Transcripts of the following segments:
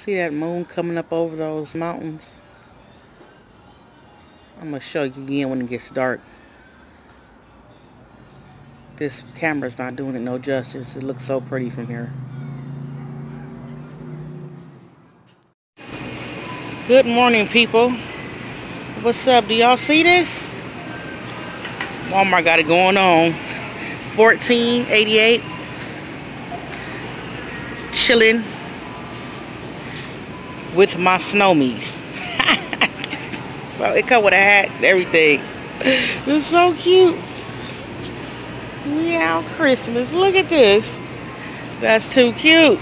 See that moon coming up over those mountains? I'm going to show you again when it gets dark. This camera's not doing it no justice. It looks so pretty from here. Good morning, people. What's up? Do y'all see this? Walmart got it going on. 1488. Chilling with my snowmies. so it come with a hat and everything. It's so cute. Meow Christmas. Look at this. That's too cute.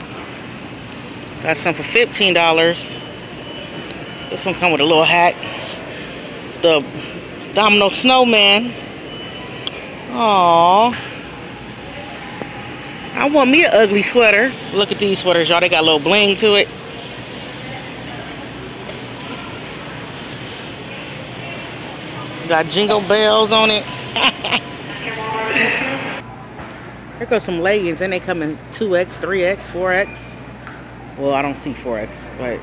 Got some for $15. This one come with a little hat. The Domino Snowman. Aww. I want me an ugly sweater. Look at these sweaters, y'all. They got a little bling to it. Got jingle bells on it. Here goes some leggings and they come in 2X, 3X, 4X. Well, I don't see 4X, but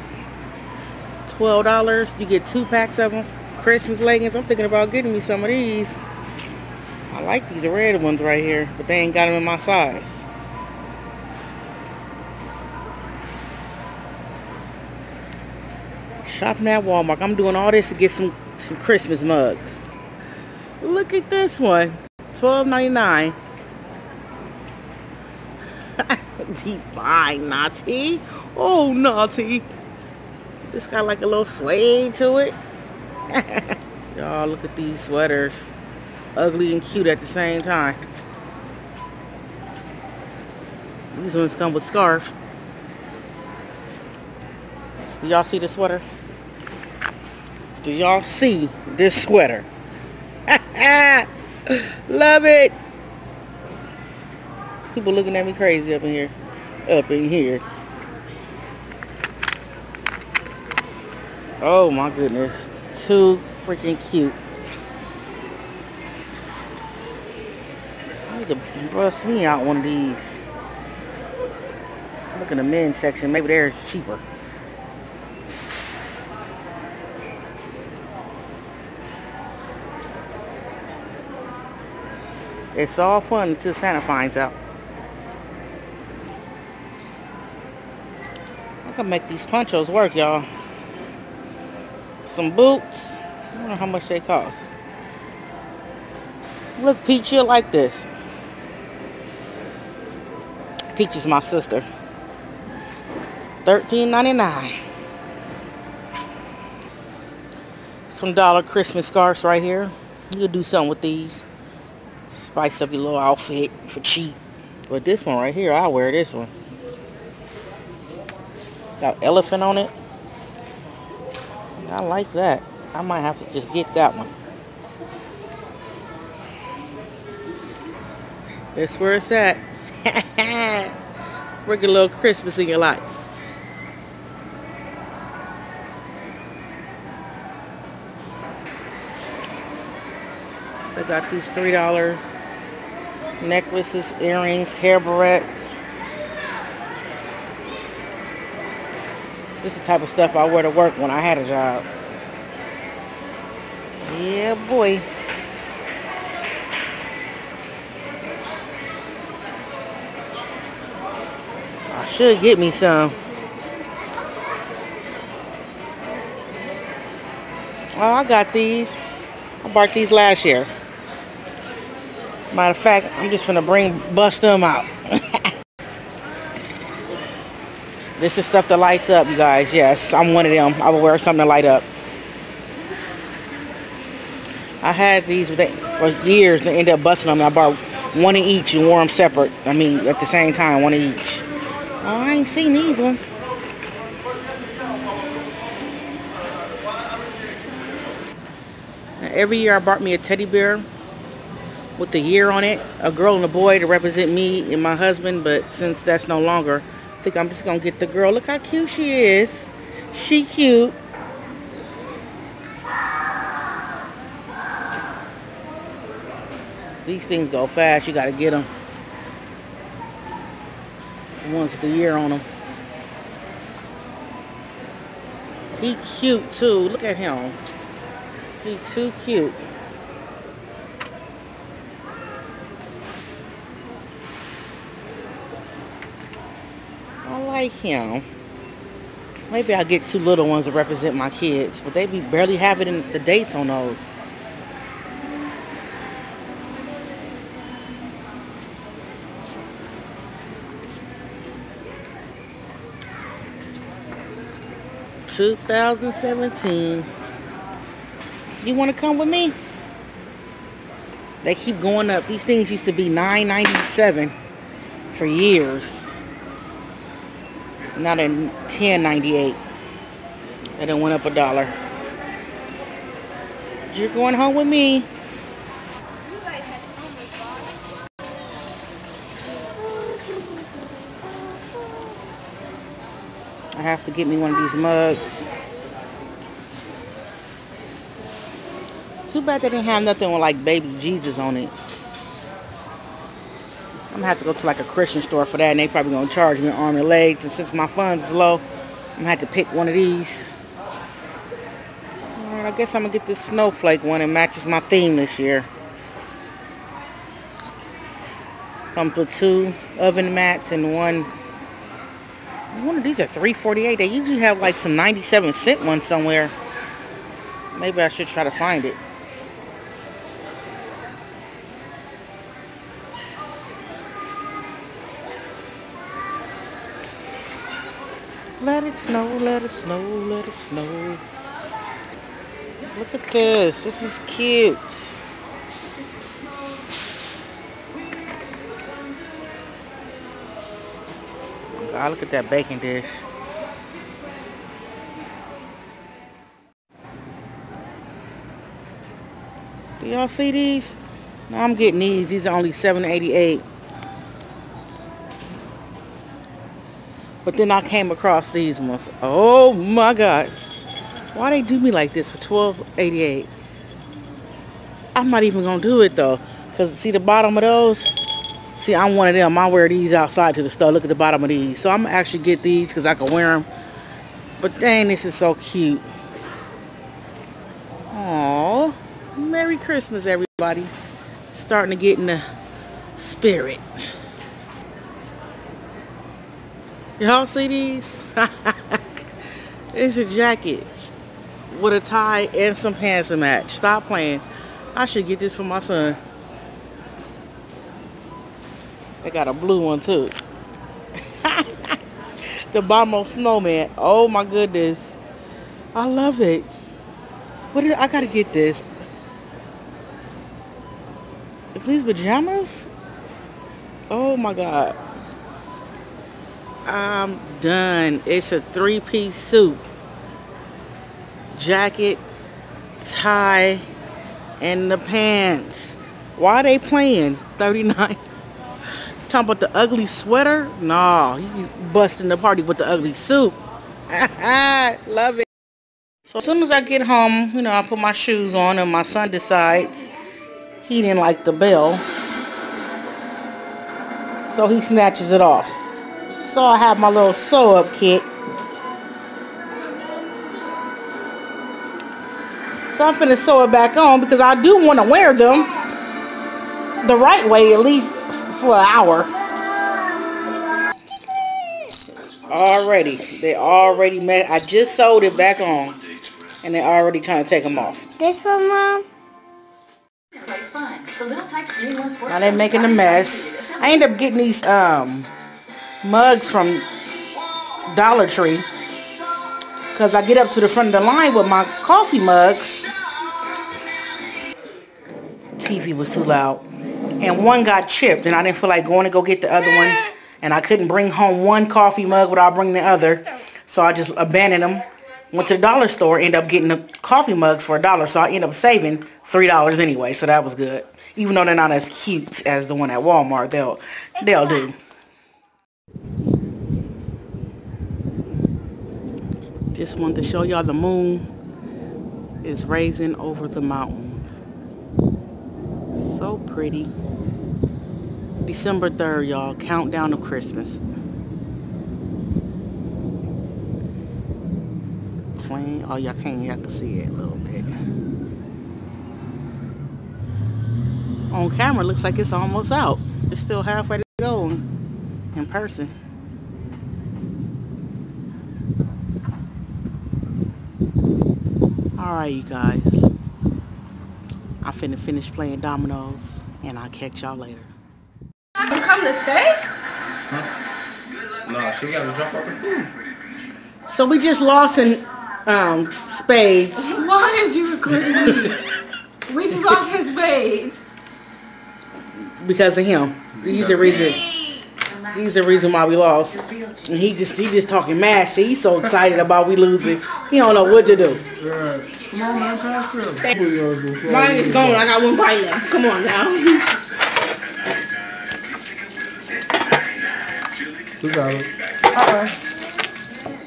$12. You get two packs of them. Christmas leggings. I'm thinking about getting me some of these. I like these red ones right here, but they ain't got them in my size. Shopping at Walmart. I'm doing all this to get some, some Christmas mugs. Look at this one. $12.99. Define naughty. Oh, naughty. This got like a little suede to it. Y'all, look at these sweaters. Ugly and cute at the same time. These ones come with scarves. Do y'all see the sweater? Do y'all see this sweater? Love it. People looking at me crazy up in here. Up in here. Oh my goodness. Too freaking cute. I need to bust me out one of these. Look in the men's section. Maybe theirs cheaper. It's all fun until Santa finds out. I can make these ponchos work, y'all. Some boots. I know how much they cost. Look, Peach, you like this. Peach is my sister. $13.99. Some dollar Christmas scarves right here. You could do something with these spice up your little outfit for cheap. But this one right here, I'll wear this one. It's got elephant on it. I like that. I might have to just get that one. That's where it's at. Bring a little Christmas in your life. I got these $3 necklaces, earrings, hair barrettes. This is the type of stuff I wear to work when I had a job. Yeah, boy. I should get me some. Oh, I got these. I bought these last year. Matter of fact, I'm just gonna bring, bust them out. this is stuff that lights up, you guys. Yes, I'm one of them. I will wear something to light up. I had these for years and ended up busting them. I bought one of each and wore them separate. I mean, at the same time, one of each. Oh, I ain't seen these ones. Every year I bought me a teddy bear with the year on it. A girl and a boy to represent me and my husband. But since that's no longer, I think I'm just going to get the girl. Look how cute she is. She cute. These things go fast. You got to get them. The ones with the year on them. He cute too. Look at him. He too cute. Like him. Maybe I'll get two little ones to represent my kids, but they be barely having the dates on those. Two thousand seventeen. You want to come with me? They keep going up. These things used to be nine ninety seven for years. Not in 10.98. And it went up a dollar. You're going home with me. I have to get me one of these mugs. Too bad they didn't have nothing with like baby Jesus on it. I'm gonna have to go to like a Christian store for that and they probably gonna charge me arm and legs. And since my funds is low, I'm gonna have to pick one of these. Alright, I guess I'm gonna get this snowflake one. It matches my theme this year. Comes with two oven mats and one. One of these are 3.48. They usually have like some 97 cent one somewhere. Maybe I should try to find it. Let it snow, let it snow, let it snow. Look at this. This is cute. God, look at that baking dish. Do y'all see these? No, I'm getting these. These are only 7.88. But then I came across these ones. Oh my God. Why they do me like this for 12.88? I'm not even gonna do it though. Cause see the bottom of those? See, I'm one of them. I wear these outside to the store. Look at the bottom of these. So I'm gonna actually get these because I can wear them. But dang, this is so cute. Aww. Merry Christmas, everybody. Starting to get in the spirit. Y'all see these? it's a jacket with a tie and some pants to match. Stop playing. I should get this for my son. They got a blue one too. the Bomo Snowman. Oh my goodness. I love it. What is, I gotta get this. Is these pajamas? Oh my god. I'm done. It's a three-piece suit. Jacket, tie, and the pants. Why are they playing? 39. Talking about the ugly sweater? Nah, you busting the party with the ugly suit. Love it. So as soon as I get home, you know, I put my shoes on and my son decides he didn't like the bell. So he snatches it off. So I have my little sew up kit. So I'm finna sew it back on because I do want to wear them the right way at least for an hour. Already. They already made I just sewed it back on. And they already trying to take them off. This one, Mom? Now they're making a mess. I end up getting these um mugs from Dollar Tree. Because I get up to the front of the line with my coffee mugs. TV was too loud. And one got chipped and I didn't feel like going to go get the other one. And I couldn't bring home one coffee mug without bringing the other. So I just abandoned them. Went to the dollar store, ended up getting the coffee mugs for a dollar. So I ended up saving $3 anyway. So that was good. Even though they're not as cute as the one at Walmart, they'll, they'll do. Just wanted to show y'all the moon is raising over the mountains. So pretty. December 3rd, y'all. Countdown of Christmas. flame. Oh, y'all can't. Y'all can see it a little bit. On camera, looks like it's almost out. It's still halfway to go in person. Alright, you guys. I'm finna finish playing dominoes, and I'll catch y'all later. I'm coming to stay? No, she gotta jump up and. So we just lost in um, spades Why is you recording me? we just lost his spades. because of him. He's the reason. He's the reason why we lost. And he just he just talking mad shit. He's so excited about we losing. He don't know what to do. Right. Come on, man. Mine is gone. I got one bite left. Come on now. Two dollars.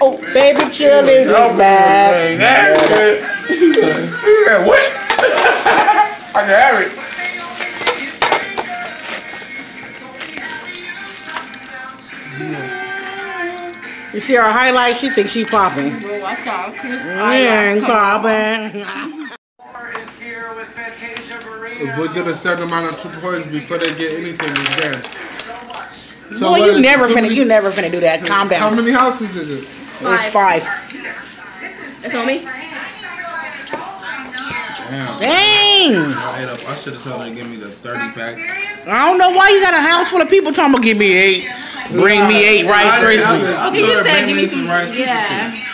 Oh, baby cheerleader is back. Yeah, what? I can have it. You see our highlight? She thinks she popping. Well, watch out. Yeah, popping. is here with Fantasia If we get a certain amount of triple points before they get anything, we dance. So Boy, you never two finna, you never finna do that. Calm How many houses is it? It's five. It's on me. Damn. Dang! I ate up. I should have told her to give me the 30 pack. I don't know why you got a house full of people talking about give me eight. Bring me eight Rice Krispies. Okay, you said give me me some some. Rice Krispies. Yeah.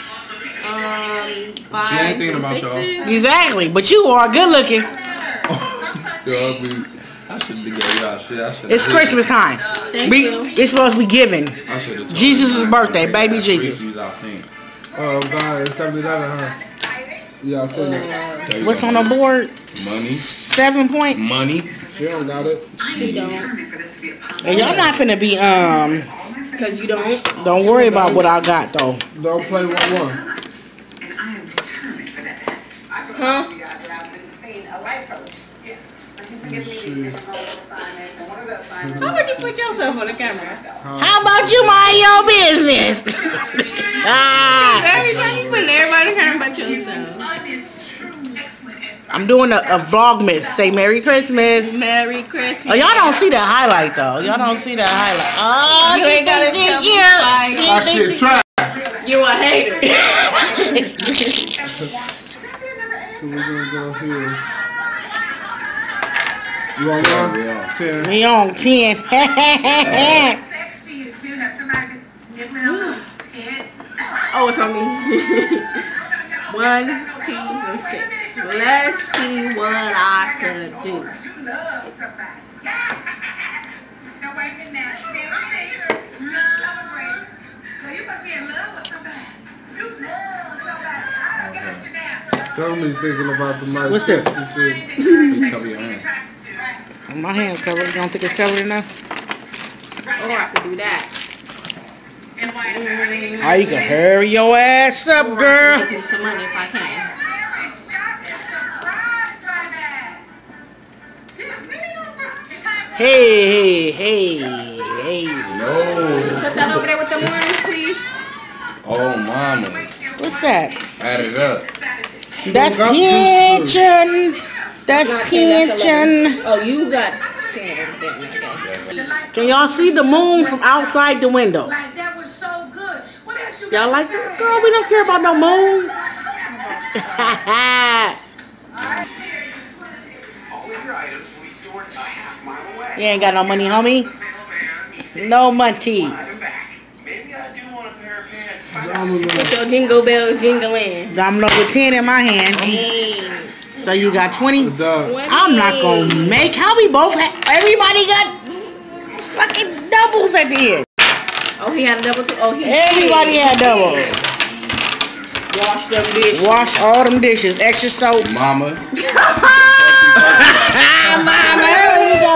Um, five. She ain't thinking about y'all. Exactly, but you are good looking. Yo, I be. I should have gave y'all shit. I should. It's Christmas time. Thank We, you. it's supposed to be giving. I. Jesus' birthday, baby Jesus. Oh, God, it's $70, huh? Yeah, I see it. There you What's on the board? Money. Seven point. Money. She don't got it. You don't. And y'all not finna be um. Because you don't. Don't worry about what I got though. Don't play one one. Huh? How would you put yourself on the camera? How about you mind your business? ah, Every time you put everybody on the camera but yourself. I'm doing a, a vlogmas. Say Merry Christmas. Merry Christmas. Oh, y'all don't see that highlight though. Y'all don't see that highlight. Oh, You ain't got it thank yourself you. That shit trash. You a hater. So we're gonna go here. You want one? Yeah. Ten. Me on ten. sex to you too. Have somebody nibbling on those tits. Oh, it's on me. One, twos, and six. Let's see what I could do. You love somebody. no, wait a minute now. Stay okay. Love you must be in love with somebody. You love somebody. I don't get you now. Tell me thinking about the night. What's this? You cover your hands. My hand's covered. You don't think it's covered enough? Oh, I could do that. And why is that? Are you Oh, can hurry your ass up, Or I girl. Hey, hey, hey, hey. No. Put that over there with the orange, please. Oh, mama. What's that? Add it up. She That's don't got juice to do. tension. That's Not ten, that's tension. Oh, you got 10 again, Can y'all see the moon from outside the window? Like that was so good. What else you Y'all like to? Girl, we don't care about no moon. you ain't got no money, homie. No money. I'm. Maybe I do want a pair of pants. Domino. Put your jingle bells jingling. Domino with 10 in my hand. Hey. So you got 20? Dog. I'm not gonna make how we both have. Everybody got fucking doubles at the end. Oh, he had a double two. Oh, he Everybody had doubles. washed them dishes. Wash all them dishes. Extra soap. Mama. Ah, mama, there you go.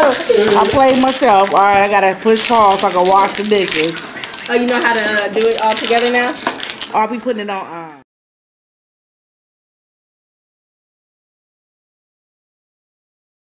I played myself. All right, I gotta push pause so I can wash the dishes. Oh, you know how to do it all together now? I'll be putting it on. Uh,